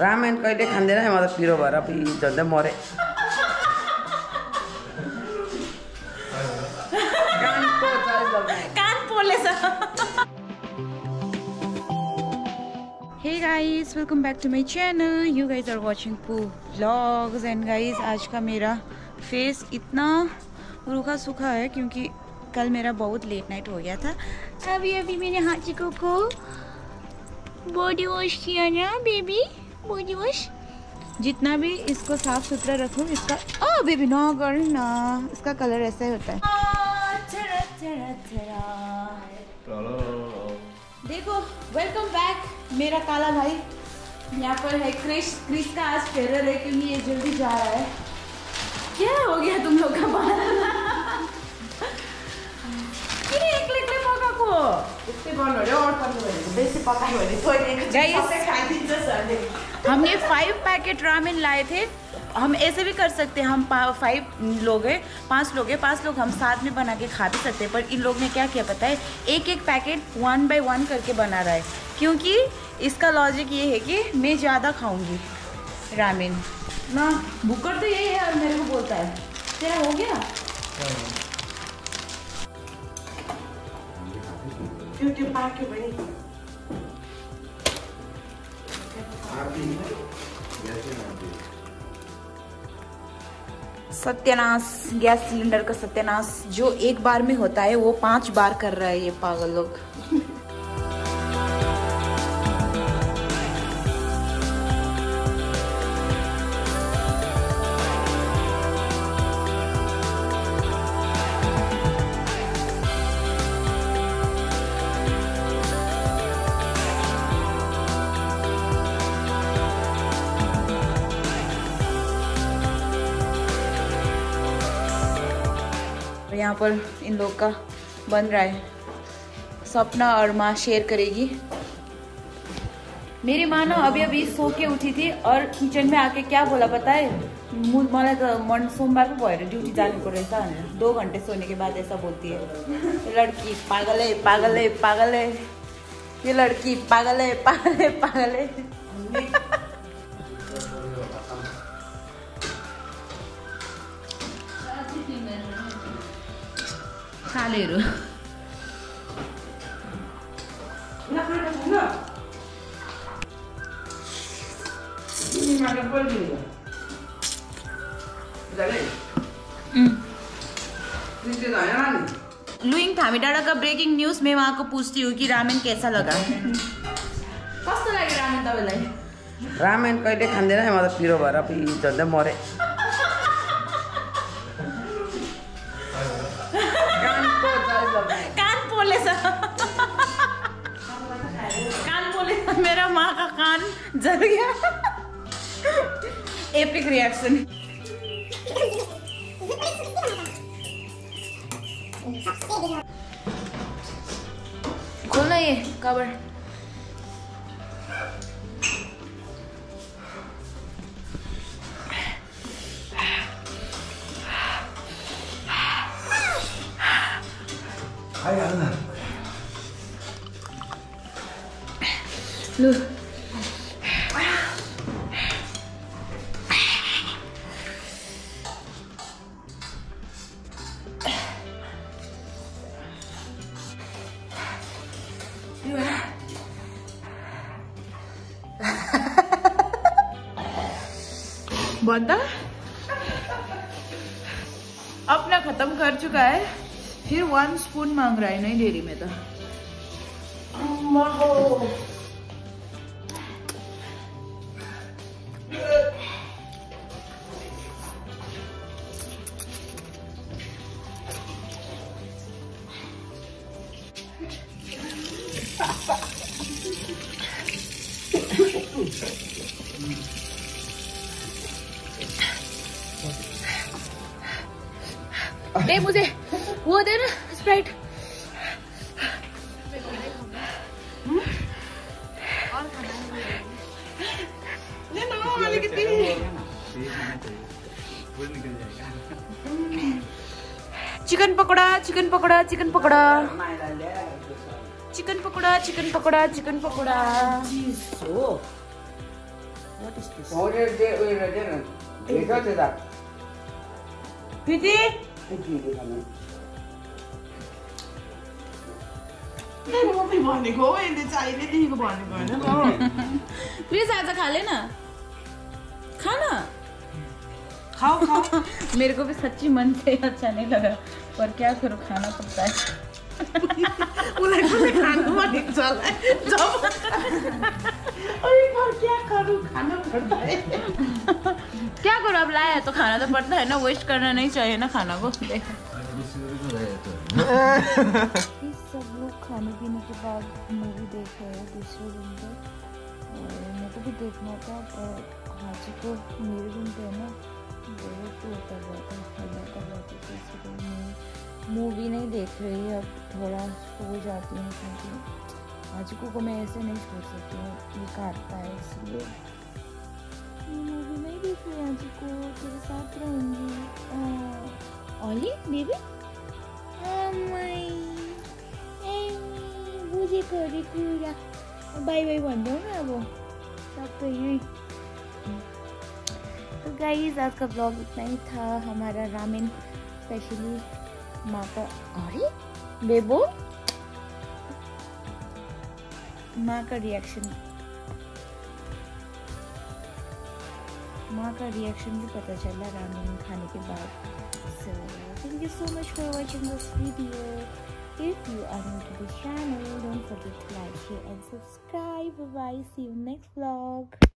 रामायण कहिले खाँदैन है? म त पिरो भएर मरे। Hey guys welcome back to my channel you guys are watching Pu vlogs and guys आज का मेरा फेस इतना रूखा सूखा है क्योंकि कल मेरा बहुत लेट नाइट हो गया था। अभी अभी मैंने हाथी को बॉडी वॉश किया ना बेबी बॉडी वॉश जितना भी इसको साफ़ सुथरा रखो, इसका ओ बेबी ना कर ना इसका कलर ऐसा ही होता है। देखो वेलकम बैक मेरा काला भाई। यहाँ पर है क्रिश क्रिश का आज फेरर है, क्योंकि ये जल्दी जा रहा है। क्या हो गया तुम लोग का बाल? Guys, हमने फाइव पैकेट रामेन लाए थे। हम ऐसे भी कर सकते हैं हम फाइव लोग हैं पाँच लोग हैं पाँच लोग हम साथ में बना के खा भी सकते हैं पर इन लोग ने क्या किया पता है? एक एक पैकेट वन बाय वन करके बना रहा है। क्योंकि इसका लॉजिक ये है कि मैं ज़्यादा खाऊँगी रामेन ना बुकर तो यही है और मेरे को बोलता है। तेरा हो गया? सत्यानाश, गैस सिलेंडर का सत्यानाश, जो एक बार में होता है, वो पाँच बार कर रहा है ये पागल लोग। यहाँ पर इन लोग का बन रहा है। सपना और माँ शेयर करेगी। मेरी माँ ना अभी अभी सो के उठी थी और किचन में आके क्या बोला पता है? मु- त मन सोमबार पो भएर ड्युटी जानुको रहेछ भनेर दो घन्टे सोने के बाद ऐसा बोलती है, लड़की, पागल है पागल है पागल है। ये लड़की, पागल है पागल है पागल है। खालेहरू लुइङ थामी डाँडाका ब्रेकिङ न्युज मैं वहाँको पूछती हूँ कि रामेन कैसा लगा कस्तो लाग्यो रामेन तपाईँलाई रामायण कहिले खाँदैन है म त पिरो भएर झन्डै मरे मेरा माँ का कान जल गया। एपिक रिएक्शन खोलना ये कवर लु बंदा? अपना खत्म कर चुका है फिर वन स्पून मांग रहा है नहीं डेरी में तो। दे मुझे वो दे ना स्प्राइट अलिकति chicken pakora chicken pakora chicken pakora chicken pakora chicken pakora chicken pakora हो प्लिज आज खाले न खाना? खाऊ खाऊ मेरे को भी सच्ची मन से अच्छा नहीं लगा पर क्या करूँ खाना पड़ता है। क्या करूँ पर्दा है। क्या करूँ अब लाया तो खाना तो पड़ता है ना वेस्ट करना नहीं चाहिए ना खाना को। देख। सब लोग खाने पीने के बाद मूवी देख रहे हैं दूसरे रूम पे। और मेरे को भी देखना था पर हाजी को मेरे रूम पे है ना बहुत वो कर रहा था हल्ला कर रहा था तो इसलिए मैं मूवी नहीं देख रही अब थोड़ा सो जाती हूँ क्योंकि हाजी को, को मैं ऐसे नहीं छोड़ सकती हूँ ये काटता है इसलिए। मूवी नहीं देख रही हाजी को तेरे साथ रहूँगी। ओली बेबी बुझेको अरे कुरा बाई बाई भनिदेऊ न अब। सबै यहीँ। तो गाइज़ आज का ब्लॉग इतना ही था। हमारा रामेन स्पेशली माँ अरे? बेबो? माँ का रिएक्शन माँ का रिएक्शन भी पता चला रामेन खाने के बाद। So, thank you so much for watching this video. If you are new to this channel, don't forget to like, share and subscribe. Bye bye. See you next vlog.